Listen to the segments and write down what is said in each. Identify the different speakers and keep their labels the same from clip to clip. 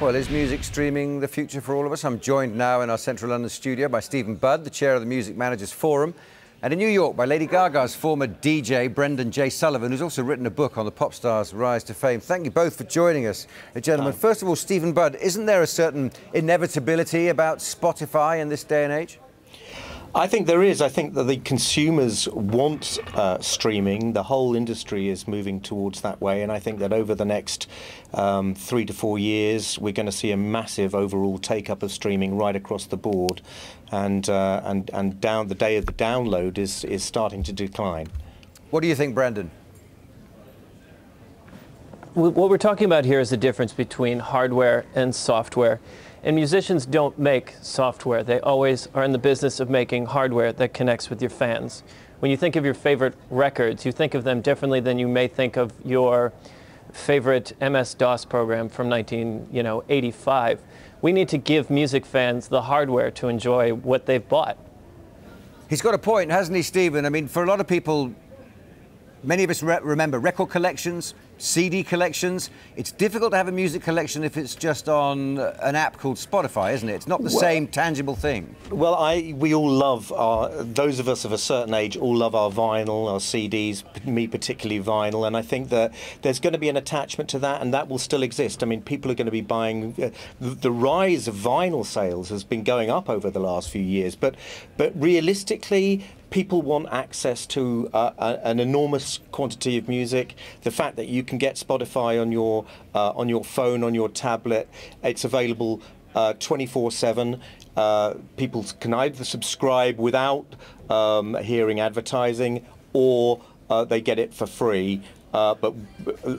Speaker 1: Well, is music streaming the future for all of us? I'm joined now in our central London studio by Stephen Budd, the chair of the Music Managers Forum, and in New York by Lady Gaga's former DJ, Brendan J. Sullivan, who's also written a book on the pop star's rise to fame. Thank you both for joining us, gentlemen. First of all, Stephen Budd, isn't there a certain inevitability about Spotify in this day and age?
Speaker 2: I think there is. I think that the consumers want uh, streaming. The whole industry is moving towards that way, and I think that over the next um, three to four years, we're going to see a massive overall take up of streaming right across the board, and uh, and and down the day of the download is is starting to decline.
Speaker 1: What do you think, Brendan?
Speaker 3: What we're talking about here is the difference between hardware and software. And musicians don't make software. They always are in the business of making hardware that connects with your fans. When you think of your favorite records, you think of them differently than you may think of your favorite MS-DOS program from 1985. We need to give music fans the hardware to enjoy what they've bought.
Speaker 1: He's got a point, hasn't he, Stephen? I mean, for a lot of people, many of us re remember record collections, CD collections. It's difficult to have a music collection if it's just on an app called Spotify, isn't it? It's not the well, same tangible thing.
Speaker 2: Well, I we all love our those of us of a certain age all love our vinyl, our CDs, me particularly vinyl, and I think that there's going to be an attachment to that, and that will still exist. I mean, people are going to be buying. Uh, the rise of vinyl sales has been going up over the last few years, but but realistically, people want access to uh, a, an enormous quantity of music. The fact that you can get Spotify on your uh, on your phone, on your tablet, it's available 24/7. Uh, uh, people can either subscribe without um, hearing advertising, or uh, they get it for free uh, but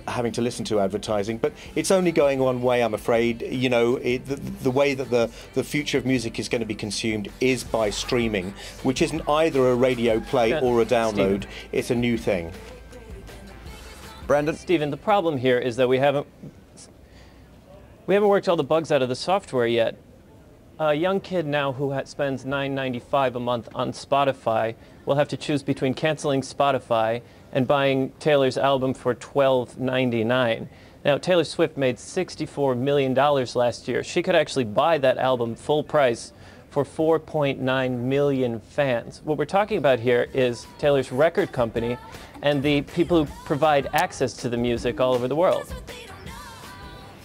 Speaker 2: having to listen to advertising. But it's only going one way, I'm afraid. You know, it, the, the, way that the, the future of music is going to be consumed is by streaming, which isn't either a radio play or a download. It's a new thing.
Speaker 1: Brendan?
Speaker 3: Stephen, the problem here is that we haven't we haven't worked all the bugs out of the software yet. A young kid now who spends $9.95 a month on Spotify will have to choose between canceling Spotify and buying Taylor's album for $12.99. Now, Taylor Swift made $64 million last year. She could actually buy that album full price for 4.9 million fans. What we're talking about here is Taylor's record company and the people who provide access to the music all over the world.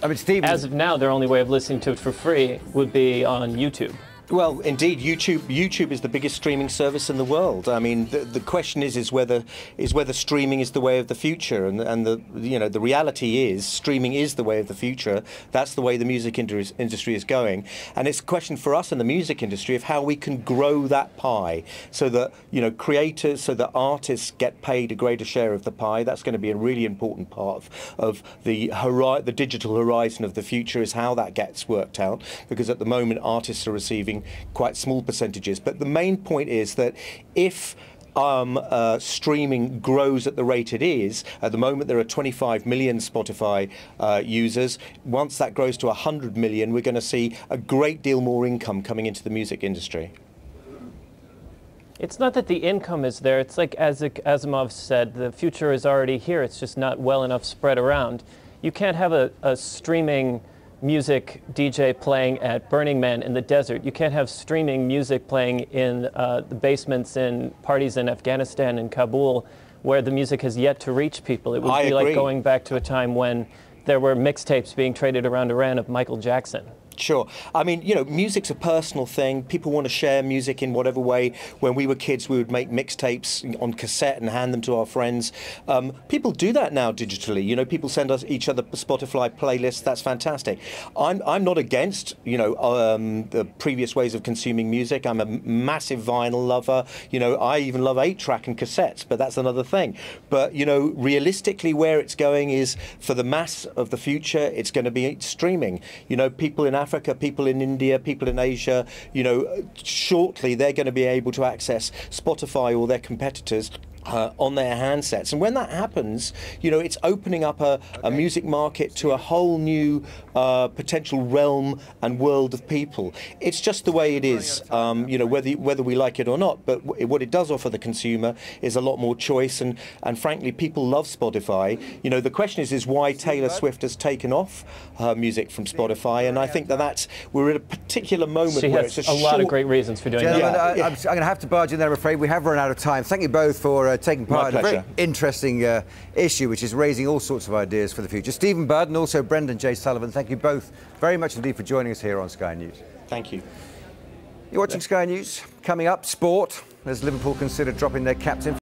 Speaker 1: I mean, Steve.
Speaker 3: As of now, their only way of listening to it for free would be on YouTube.
Speaker 2: Well, indeed, YouTube YouTube is the biggest streaming service in the world. I mean, the, the question is is whether is whether streaming is the way of the future, and and the you know the reality is streaming is the way of the future. That's the way the music industry is going, and it's a question for us in the music industry of how we can grow that pie so that you know creators, so that artists get paid a greater share of the pie. That's going to be a really important part of, of the the digital horizon of the future is how that gets worked out because at the moment artists are receiving quite small percentages. But the main point is that if um, uh, streaming grows at the rate it is. At the moment, there are 25 million Spotify uh, users. Once that grows to 100 million, we're going to see a great deal more income coming into the music industry.
Speaker 3: It's not that the income is there. It's like as Asimov said, the future is already here. It's just not well enough spread around. You can't have a, a streaming music DJ playing at Burning Man in the desert. You can't have streaming music playing in uh, the basements in parties in Afghanistan and Kabul where the music has yet to reach people. It would
Speaker 2: I
Speaker 3: be
Speaker 2: agree.
Speaker 3: like going back to a time when there were mixtapes being traded around Iran of Michael Jackson.
Speaker 2: Sure. I mean, you know, music's a personal thing. People want to share music in whatever way. When we were kids, we would make mixtapes on cassette and hand them to our friends. Um, people do that now digitally. You know, people send us each other Spotify playlists. That's fantastic. I'm, I'm not against, you know, um, the previous ways of consuming music. I'm a massive vinyl lover. You know, I even love eight-track and cassettes, but that's another thing. But, you know, realistically, where it's going is for the mass of the future, it's going to be streaming. You know, people in Africa, people in India, people in Asia, you know, shortly they're going to be able to access Spotify or their competitors uh, on their handsets. And when that happens, you know, it's opening up a, a music market to a whole new uh, potential realm and world of people. It's just the way it is, um, you know, whether whether we like it or not. But what it does offer the consumer is a lot more choice, and and frankly, people love Spotify. You know, the question is is why Taylor Swift has taken off her music from Spotify, and I think that that's we're at a particular moment
Speaker 3: she
Speaker 2: where
Speaker 3: has
Speaker 2: it's
Speaker 3: a,
Speaker 2: a,
Speaker 3: lot of great reasons for doing
Speaker 1: Gentlemen,
Speaker 3: that.
Speaker 1: I,
Speaker 2: Yeah.
Speaker 1: I'm, I'm going to have to barge in there, I'm afraid. We have run out of time. Thank you both for uh, taking part in a very interesting uh, issue, which is raising all sorts of ideas for the future. Stephen Budd and also Brendan J. Sullivan, thank you both very much indeed for joining us here on Sky News.
Speaker 2: Thank you.
Speaker 1: You're watching Sky News. Coming up, sport, as Liverpool consider dropping their captain.